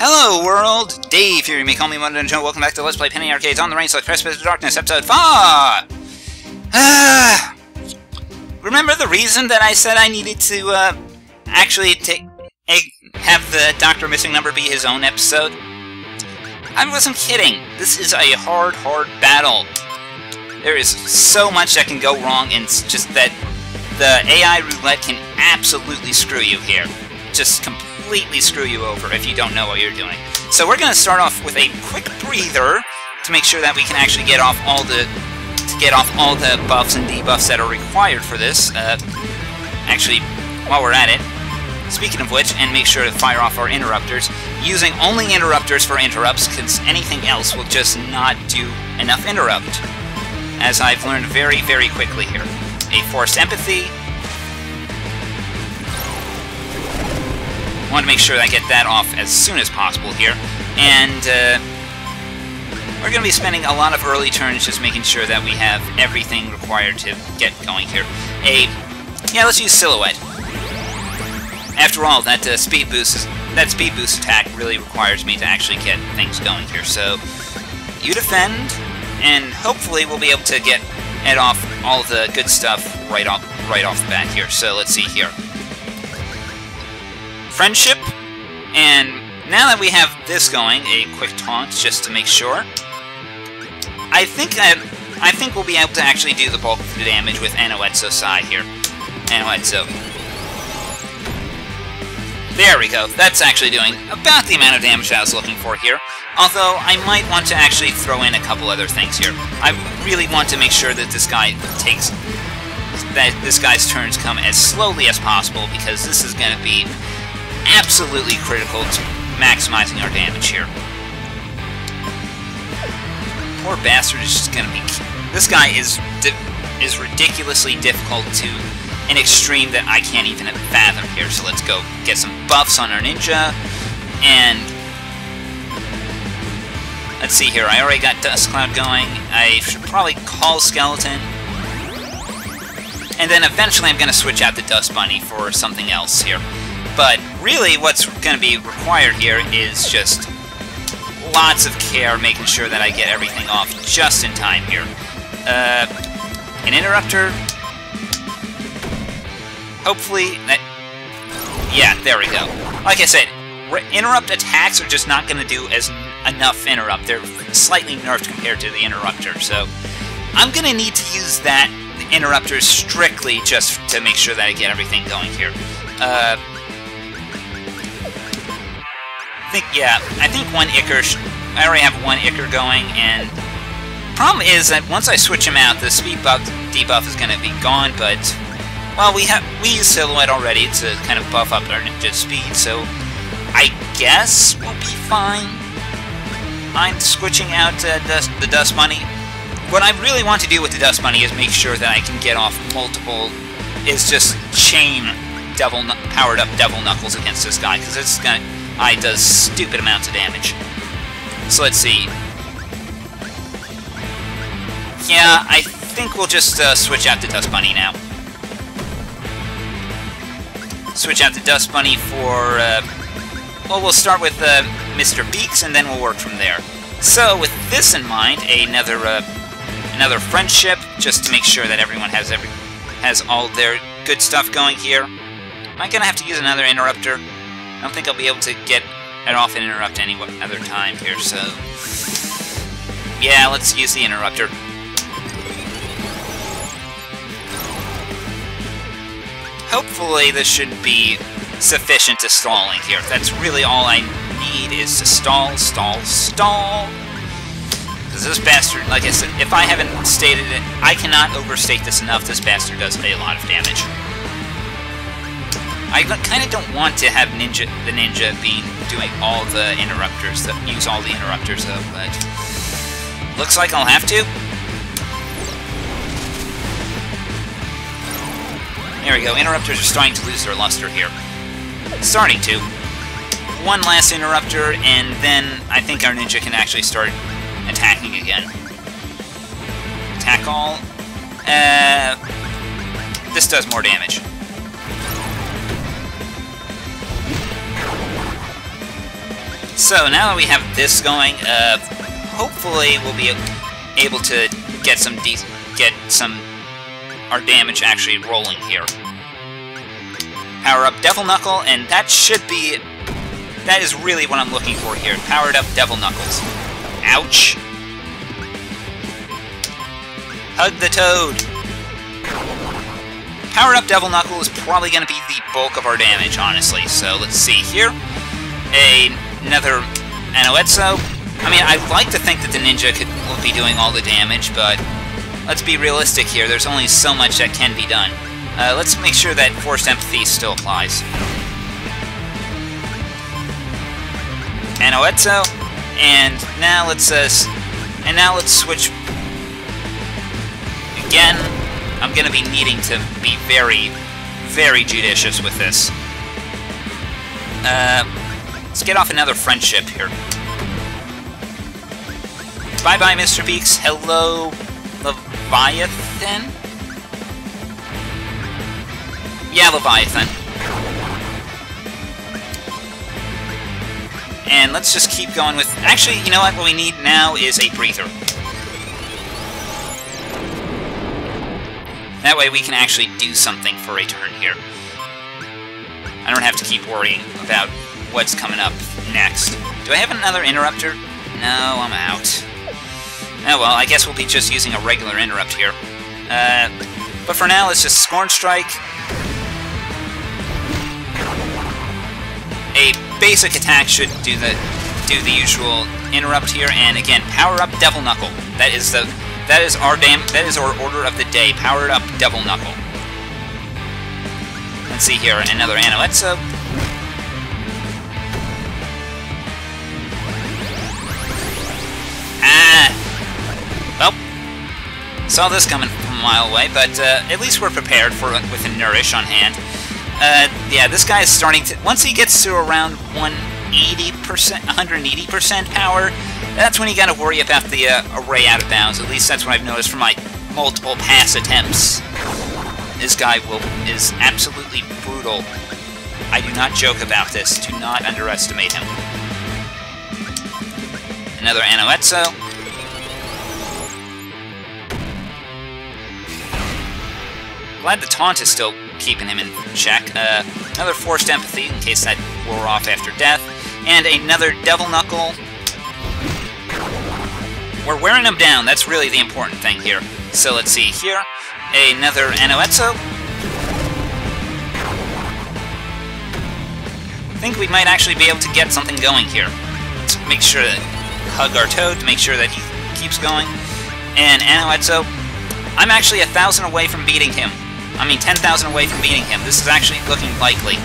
Hello, world! Dave here, you may call me Mowdown Joe. Welcome back to Let's Play Penny Arcades on the Rain-Slick Precipice of Darkness, Episode 4! Ah! remember the reason that I said I needed to, uh, actually take, have the Doctor Missing Number be his own episode? I wasn't kidding. This is a hard, hard battle. There is so much that can go wrong, and it's just that the AI roulette can absolutely screw you here. Just completely completely screw you over if you don't know what you're doing. So we're going to start off with a quick breather to make sure that we can actually get off all the to get off all the buffs and debuffs that are required for this. Uh, actually, while we're at it, speaking of which, and make sure to fire off our interrupters, using only interrupters for interrupts, because anything else will just not do enough interrupt. As I've learned very, very quickly here. A forced empathy, want to make sure that I get that off as soon as possible here. And uh, we're going to be spending a lot of early turns just making sure that we have everything required to get going here. A, yeah, let's use Silhouette. After all, that uh, speed boost is, that speed boost attack really requires me to actually get things going here. So, you defend, and hopefully we'll be able to get head off all the good stuff right off right off the bat here. So let's see here friendship. And now that we have this going, a quick taunt just to make sure. I think I, I think we'll be able to actually do the bulk of the damage with Anoetzo Sai here. Anoetzo. There we go. That's actually doing about the amount of damage I was looking for here. Although, I might want to actually throw in a couple other things here. I really want to make sure that this guy takes... that this guy's turns come as slowly as possible, because this is going to be absolutely critical to maximizing our damage here. Poor bastard is just gonna be... This guy is is ridiculously difficult to an extreme that I can't even fathom here. So let's go get some buffs on our ninja. And... Let's see here, I already got Dust Cloud going. I should probably call Skeleton. And then eventually I'm going to switch out the Dust Bunny for something else here. But really, what's going to be required here is just lots of care, making sure that I get everything off just in time here. Uh, an interrupter. Hopefully, that... Yeah, there we go. Like I said, interrupt attacks are just not going to do as enough interrupt. They're slightly nerfed compared to the interrupter, so I'm going to need to use that interrupter strictly just to make sure that I get everything going here. Uh, think, yeah, I think one Ichor, I already have one Ichor going, and problem is that once I switch him out, the speed buff debuff is going to be gone, but, well, we have, we use Silhouette already to kind of buff up our ninja speed, so I guess we'll be fine. I'm switching out uh, dust, the Dust Bunny. What I really want to do with the Dust Bunny is make sure that I can get off multiple, is just chain devil powered up Devil Knuckles against this guy, because it's going to I does stupid amounts of damage. So let's see. Yeah, I think we'll just uh, switch out to Dust Bunny now. Switch out to Dust Bunny for... Uh, well, we'll start with uh, Mr. Beaks, and then we'll work from there. So, with this in mind, another uh, another friendship, just to make sure that everyone has every has all their good stuff going here. Am I gonna have to use another interrupter? I don't think I'll be able to get it off and interrupt any other time here, so... Yeah, let's use the interrupter. Hopefully this should be sufficient to stalling here. That's really all I need is to stall, stall, stall. Because this bastard, like I said, if I haven't stated it, I cannot overstate this enough, this bastard does a lot of damage. I kind of don't want to have Ninja, the Ninja being doing all the interrupters, that use all the interrupters though, but looks like I'll have to. There we go, interrupters are starting to lose their luster here. Starting to. One last interrupter, and then I think our ninja can actually start attacking again. Attack all. Uh, this does more damage. So now that we have this going, uh, hopefully we'll be able to get some get some our damage actually rolling here. Power up Devil Knuckle, and that should be that is really what I'm looking for here. Powered up Devil Knuckles. Ouch. Hug the Toad. Powered up Devil Knuckle is probably going to be the bulk of our damage, honestly. So let's see here. A, another Anoetsu. I mean, I'd like to think that the ninja could be doing all the damage, but let's be realistic here. There's only so much that can be done. Uh, let's make sure that Forced Empathy still applies. Anoetsu, and now let's uh, and now let's switch again. I'm gonna be needing to be very, very judicious with this. Uh, let's get off another friendship here. Bye bye, Mr. Beaks. Hello, Leviathan? Yeah, Leviathan. And let's just keep going with... Actually, you know what? What we need now is a breather. That way we can actually do something for a turn here. I don't have to keep worrying about what's coming up next. Do I have another interrupter? No, I'm out. Oh well, I guess we'll be just using a regular interrupt here. Uh, but for now, let's just Scorn Strike. A basic attack should do the do the usual interrupt here, and again, power up Devil Knuckle. That is the that is our dam that is our order of the day. Powered up Devil Knuckle. Let's see here, another Anoetsu. Saw this coming from a mile away, but uh, at least we're prepared for with a Nourish on hand. Uh, yeah, this guy is starting to... Once he gets to around 180%, 180% power, that's when you gotta worry about the uh, array out of bounds. At least that's what I've noticed from my multiple pass attempts. This guy will is absolutely brutal. I do not joke about this. Do not underestimate him. Another Anoetsu. Glad the taunt is still keeping him in check. Uh, another Forced Empathy, in case that wore off after death. And another Devil Knuckle. We're wearing him down, that's really the important thing here. So let's see here. Another Anoetsu. I think we might actually be able to get something going here. Let's make sure to hug our Toad to make sure that he keeps going. And Anoetsu. I'm actually a thousand away from beating him. I mean, 10,000 away from beating him. This is actually looking likely.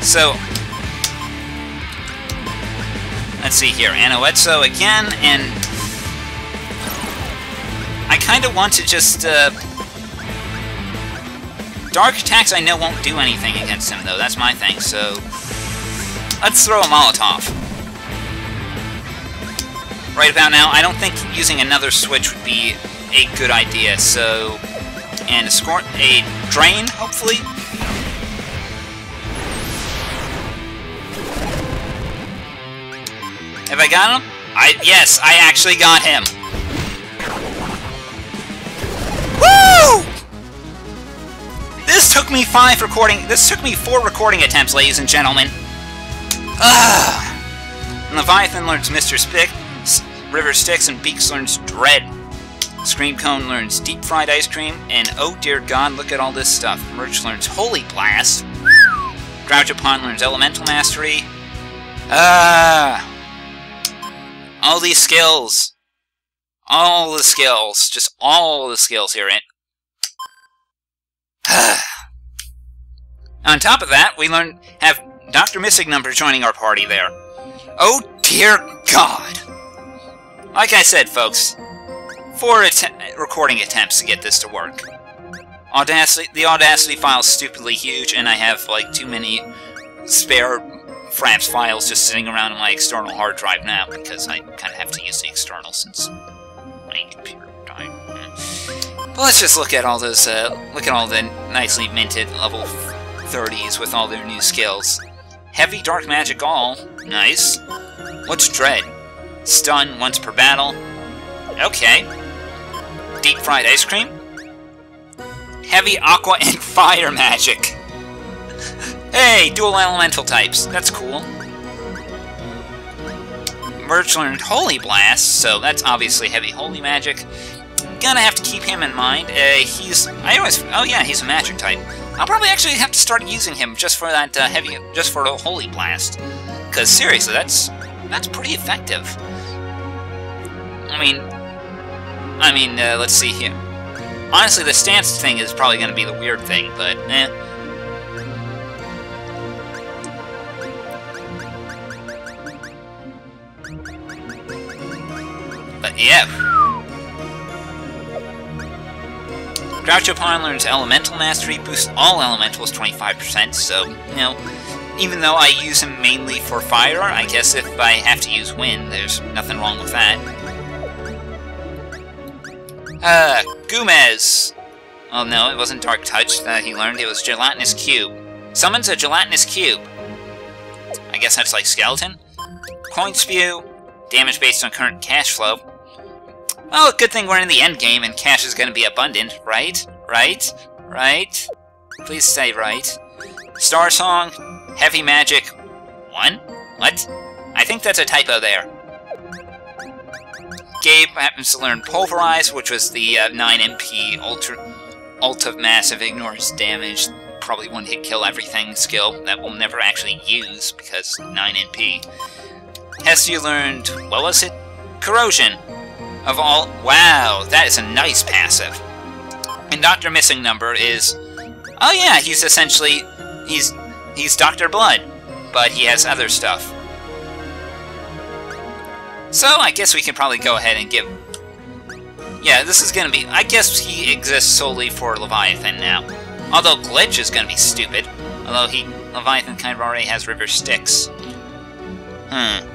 So, let's see here. Anoetsu again, and I kind of want to just... Uh, Dark attacks I know won't do anything against him, though. That's my thing, so... Let's throw a Molotov right about now, I don't think using another switch would be a good idea, so... And a a drain, hopefully? Have I got him? I... yes, I actually got him! Woo! This took me five recording... This took me four recording attempts, ladies and gentlemen. Ugh! Leviathan learns Mr. Spick, River Styx and Beaks learns Dread. Scream Cone learns Deep Fried Ice Cream, and oh dear god, look at all this stuff. Merch learns Holy Blast. Grouchapon learns Elemental Mastery. Ah! All these skills. All the skills. Just all the skills here. And On top of that, we learn have Dr. Missing Number joining our party there. Oh dear God! Like I said, folks, four att recording attempts to get this to work. Audacity, the Audacity file is stupidly huge, and I have like too many spare Fraps files just sitting around on my external hard drive now because I kind of have to use the external since my computer died. But let's just look at all those, uh, look at all the nicely minted level 30s with all their new skills. Heavy Dark Magic All. Nice. What's Dread? Stun once per battle. Okay. Deep Fried Ice Cream. Heavy Aqua and Fire Magic. hey, dual elemental types. That's cool. Merch learned Holy Blast, so that's obviously heavy holy magic. Gonna have to keep him in mind. Uh, he's... I always... Oh yeah, he's a magic type. I'll probably actually have to start using him just for that uh, heavy... Just for the Holy Blast. Because seriously, that's... That's pretty effective. I mean... I mean, uh, let's see here. Honestly, the stance thing is probably going to be the weird thing, but eh. But yeah. Groucho Pawn learns Elemental Mastery, boosts all elementals 25%, so, you know, even though I use him mainly for fire, I guess if I have to use wind, there's nothing wrong with that. Uh, Gumez! Oh no, it wasn't Dark Touch that he learned, it was Gelatinous Cube. Summons a Gelatinous Cube. I guess that's like Skeleton? Coin Spew, damage based on current cash flow. Well, good thing we're in the end game and cash is going to be abundant, right? Right? Right? Please say right. Star Song, Heavy Magic, 1? What? I think that's a typo there. Gabe happens to learn Pulverize, which was the uh, 9 MP Ultra, Ult of Massive Ignores Damage, probably one hit kill everything skill that we'll never actually use because 9 MP. Hestia learned, what was it? Corrosion. Of all, wow, that is a nice passive. And Dr. Missing Number is, oh yeah, he's essentially, he's, he's Dr. Blood, but he has other stuff. So I guess we can probably go ahead and give, yeah, this is gonna be, I guess he exists solely for Leviathan now. Although Glitch is gonna be stupid, although he, Leviathan kind of already has River Styx. Hmm.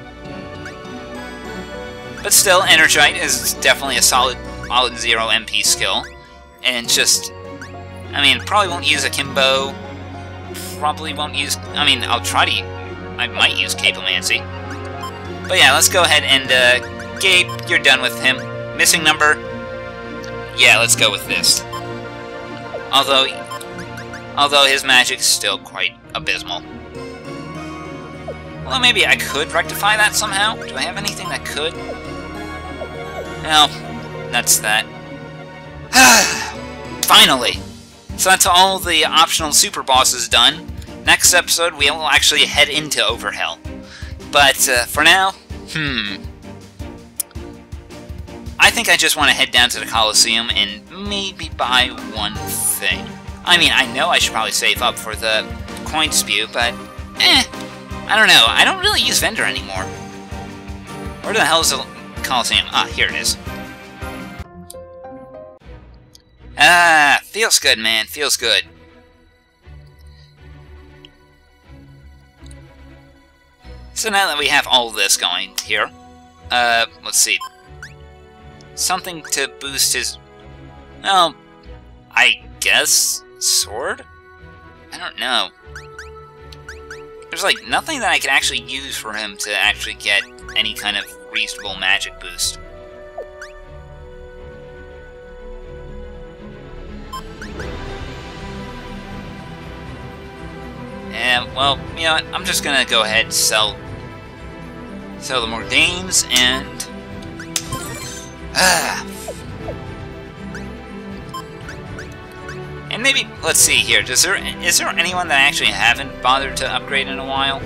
But still, Energite is definitely a solid, solid zero MP skill. And just, I mean, probably won't use Akimbo. Probably won't use, I mean, I'll try to, I might use Capomancy. But yeah, let's go ahead and, uh, Gabe, you're done with him. Missing number? Yeah, let's go with this. Although, although his magic's still quite abysmal. Well, maybe I could rectify that somehow. Do I have anything that could? Well, that's that. Finally! So that's all the optional super bosses done. Next episode, we will actually head into Overhell. But uh, for now, hmm. I think I just want to head down to the Coliseum and maybe buy one thing. I mean, I know I should probably save up for the coin spew, but eh, I don't know. I don't really use vendor anymore. Where the hell is the Coliseum? Ah, here it is. Ah, feels good, man. Feels good. So now that we have all this going here, uh, let's see. Something to boost his... Well, I guess sword? I don't know. There's like nothing that I can actually use for him to actually get any kind of reasonable magic boost. And, well, you know what, I'm just gonna go ahead and sell, sell the more games, and... Ah. And maybe, let's see here, does there, is there anyone that I actually haven't bothered to upgrade in a while?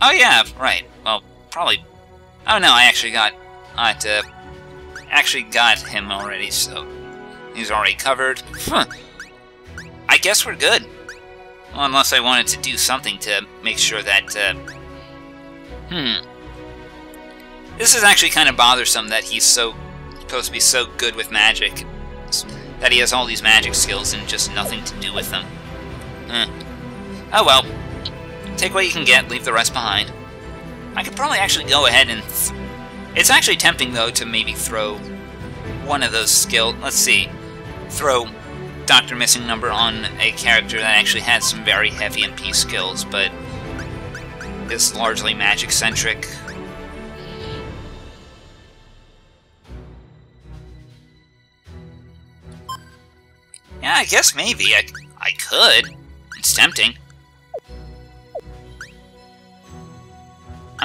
Oh yeah, right. Well, probably... Oh no, I actually got... I uh, actually got him already, so... He's already covered. Huh. I guess we're good. Well, unless I wanted to do something to make sure that, uh... Hmm. This is actually kind of bothersome that he's so... supposed to be so good with magic. That he has all these magic skills and just nothing to do with them. Oh well. Take what you can get, leave the rest behind. I could probably actually go ahead and... it's actually tempting, though, to maybe throw one of those skill... Let's see. Throw Dr. Missing Number on a character that actually has some very heavy MP skills, but is largely magic-centric. Yeah, I guess maybe. I, I could. It's tempting.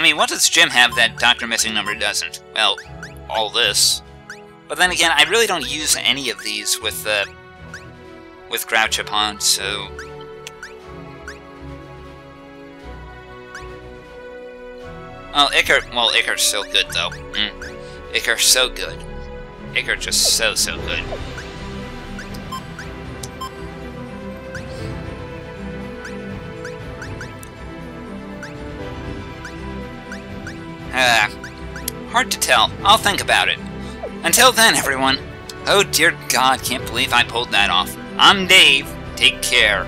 I mean, what does Jim have that Dr. Missing Number doesn't? Well, all this. But then again, I really don't use any of these with, uh, with Grouchapon, so... Well, Ichor, well, Ichor's so good, though. Mm. Ichor's so good. Icar just so, so good. Hard to tell. I'll think about it. Until then, everyone. Oh dear God, can't believe I pulled that off. I'm Dave. Take care.